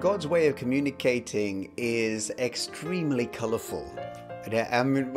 God's way of communicating is extremely colorful. I mean,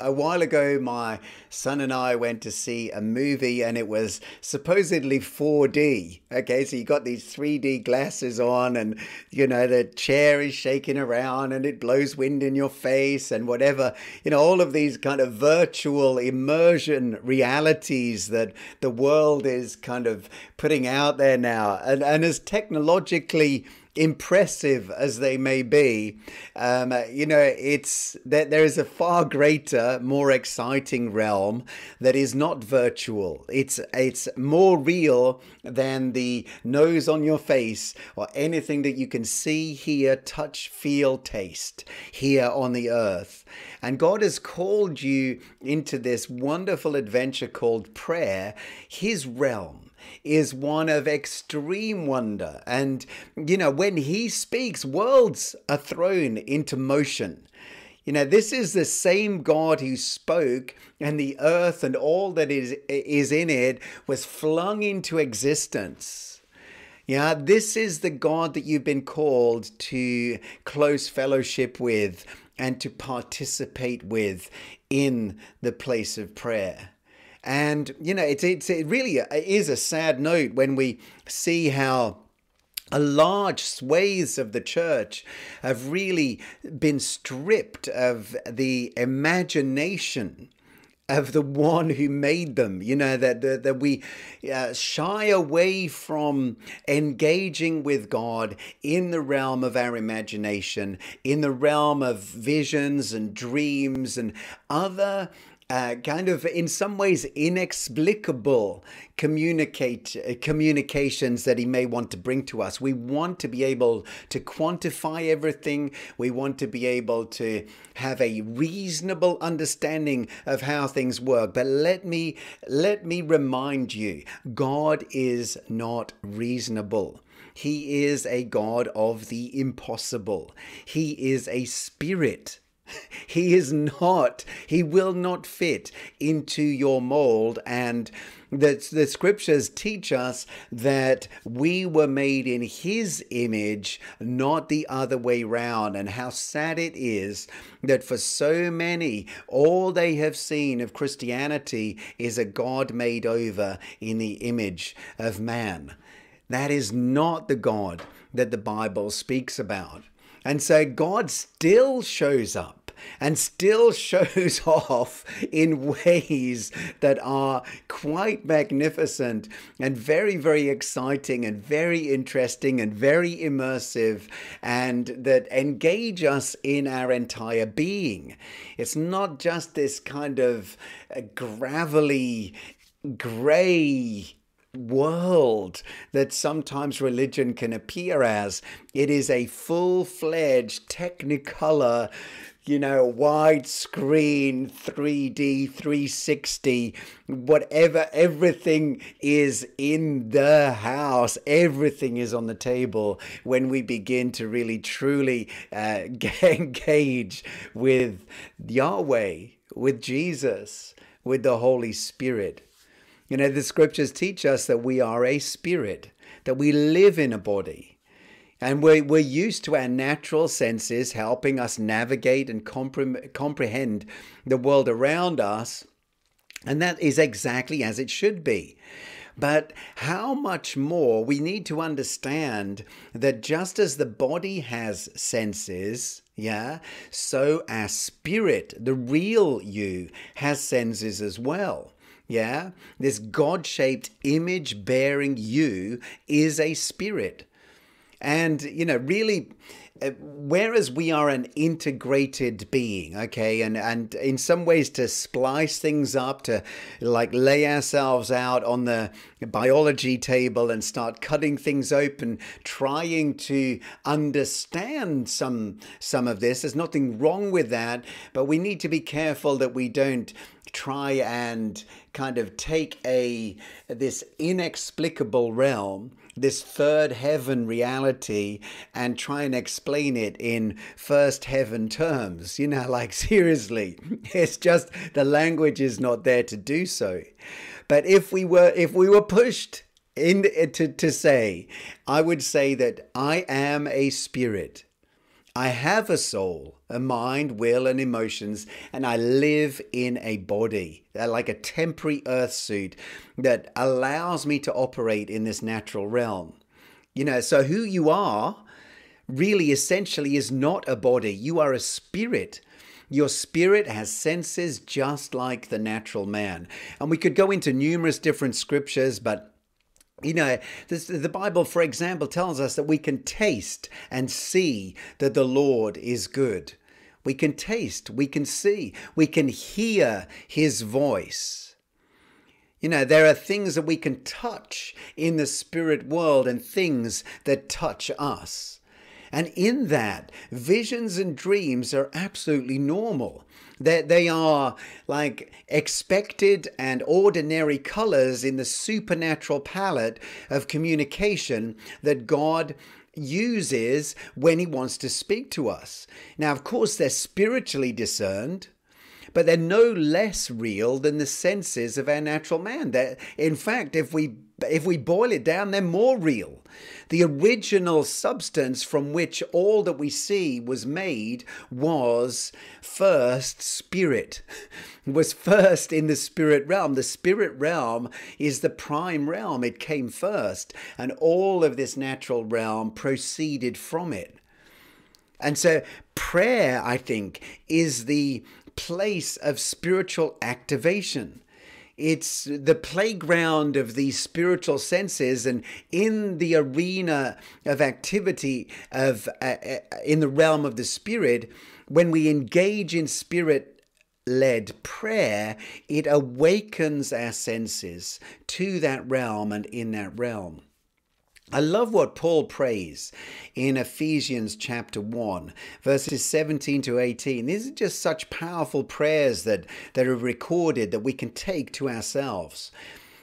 a while ago, my son and I went to see a movie and it was supposedly 4D. Okay, so you got these 3D glasses on, and you know, the chair is shaking around and it blows wind in your face and whatever. You know, all of these kind of virtual immersion realities that the world is kind of putting out there now. And, and as technologically impressive as they may be, um, you know, it's that there is a far greater, more exciting realm that is not virtual. It's it's more real than the nose on your face or anything that you can see, hear, touch, feel, taste here on the earth. And God has called you into this wonderful adventure called prayer, His realm is one of extreme wonder. And, you know, when he speaks, worlds are thrown into motion. You know, this is the same God who spoke, and the earth and all that is, is in it was flung into existence. Yeah, this is the God that you've been called to close fellowship with and to participate with in the place of prayer. And, you know, it's, it's, it really is a sad note when we see how a large swathes of the church have really been stripped of the imagination of the one who made them you know that that, that we uh, shy away from engaging with god in the realm of our imagination in the realm of visions and dreams and other uh, kind of in some ways inexplicable communicate uh, communications that he may want to bring to us. We want to be able to quantify everything. We want to be able to have a reasonable understanding of how things work. But let me let me remind you, God is not reasonable. He is a God of the impossible. He is a spirit. He is not, he will not fit into your mold. And the, the scriptures teach us that we were made in his image, not the other way round. And how sad it is that for so many, all they have seen of Christianity is a God made over in the image of man. That is not the God that the Bible speaks about. And so God still shows up and still shows off in ways that are quite magnificent and very, very exciting and very interesting and very immersive and that engage us in our entire being. It's not just this kind of uh, gravelly, grey, world that sometimes religion can appear as. It is a full fledged technicolor you know, widescreen, 3D, 360, whatever, everything is in the house. Everything is on the table when we begin to really truly uh, engage with Yahweh, with Jesus, with the Holy Spirit. You know, the scriptures teach us that we are a spirit, that we live in a body and we're, we're used to our natural senses helping us navigate and compre- comprehend the world around us. And that is exactly as it should be. But how much more we need to understand that just as the body has senses, yeah, so our spirit, the real you, has senses as well. Yeah, this God shaped image bearing you is a spirit. And, you know, really, uh, whereas we are an integrated being, okay, and, and in some ways to splice things up, to like lay ourselves out on the biology table and start cutting things open, trying to understand some some of this. There's nothing wrong with that, but we need to be careful that we don't try and kind of take a this inexplicable realm this third heaven reality and try and explain it in first heaven terms. You know, like seriously, it's just the language is not there to do so. But if we were if we were pushed in to, to say, I would say that I am a spirit. I have a soul, a mind, will, and emotions, and I live in a body, uh, like a temporary earth suit that allows me to operate in this natural realm. You know, so who you are really essentially is not a body, you are a spirit. Your spirit has senses just like the natural man. And we could go into numerous different scriptures, but you know, this, the Bible, for example, tells us that we can taste and see that the Lord is good. We can taste, we can see, we can hear his voice. You know, there are things that we can touch in the spirit world and things that touch us. And in that, visions and dreams are absolutely normal. That they are like expected and ordinary colors in the supernatural palette of communication that God uses when he wants to speak to us. Now, of course, they're spiritually discerned but they're no less real than the senses of our natural man. In fact, if we if we boil it down, they're more real. The original substance from which all that we see was made was first spirit, was first in the spirit realm. The spirit realm is the prime realm, it came first, and all of this natural realm proceeded from it. And so, prayer, I think, is the place of spiritual activation. It's the playground of these spiritual senses, and in the arena of activity of uh, uh in the realm of the spirit, when we engage in spirit led prayer, it awakens our senses to that realm and in that realm. I love what Paul prays in Ephesians chapter 1, verses 17 to 18. These are just such powerful prayers that, that are recorded that we can take to ourselves.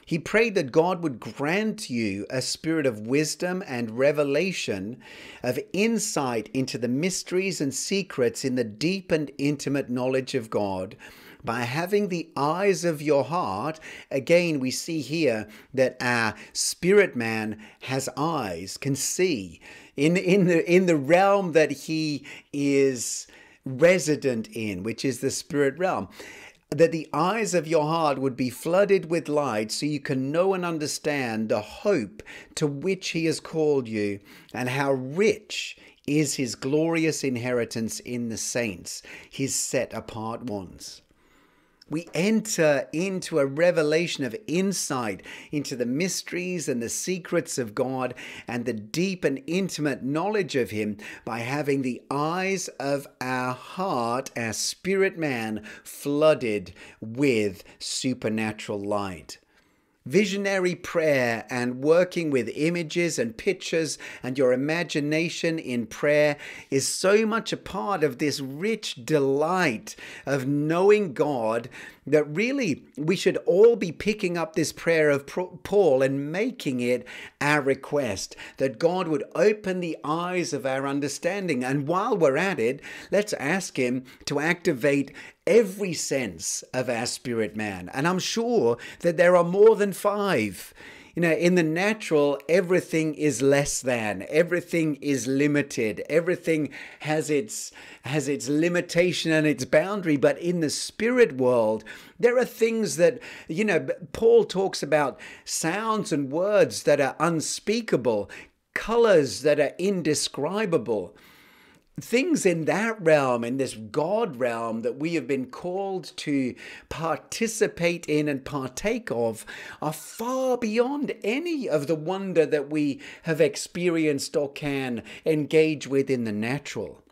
He prayed that God would grant you a spirit of wisdom and revelation, of insight into the mysteries and secrets in the deep and intimate knowledge of God by having the eyes of your heart. Again, we see here that our spirit man has eyes, can see in, in, the, in the realm that he is resident in, which is the spirit realm that the eyes of your heart would be flooded with light so you can know and understand the hope to which he has called you and how rich is his glorious inheritance in the saints, his set apart ones we enter into a revelation of insight into the mysteries and the secrets of God and the deep and intimate knowledge of Him by having the eyes of our heart, our spirit man, flooded with supernatural light. Visionary prayer and working with images and pictures and your imagination in prayer is so much a part of this rich delight of knowing God that really we should all be picking up this prayer of Paul and making it our request that God would open the eyes of our understanding. And while we're at it, let's ask Him to activate every sense of our spirit man. And I'm sure that there are more than five. You know, in the natural, everything is less than, everything is limited, everything has its has its limitation and its boundary. But in the spirit world, there are things that, you know, Paul talks about sounds and words that are unspeakable, colors that are indescribable things in that realm, in this God realm that we have been called to participate in and partake of, are far beyond any of the wonder that we have experienced or can engage with in the natural.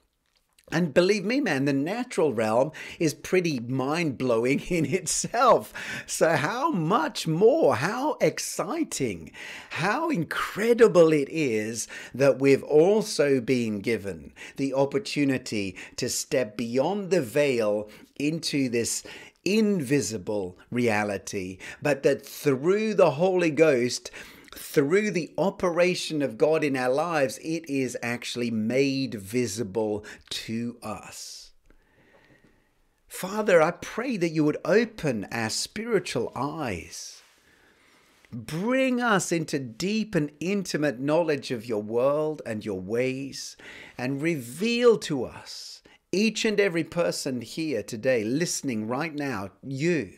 And believe me, man, the natural realm is pretty mind blowing in itself. So, how much more, how exciting, how incredible it is that we've also been given the opportunity to step beyond the veil into this invisible reality, but that through the Holy Ghost, through the operation of God in our lives, it is actually made visible to us. Father, I pray that you would open our spiritual eyes. Bring us into deep and intimate knowledge of your world and your ways, and reveal to us, each and every person here today, listening right now, you.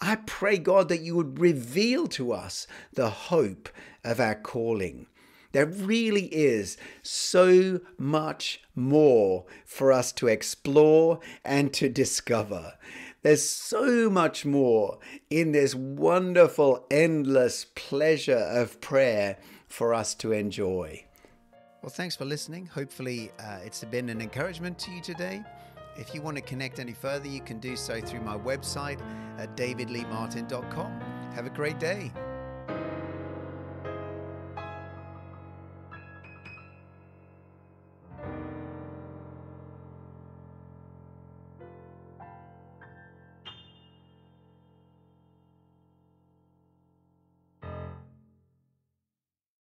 I pray, God, that you would reveal to us the hope of our calling. There really is so much more for us to explore and to discover. There's so much more in this wonderful, endless pleasure of prayer for us to enjoy. Well, thanks for listening. Hopefully, uh, it's been an encouragement to you today. If you want to connect any further, you can do so through my website at davidleemartin.com. Have a great day.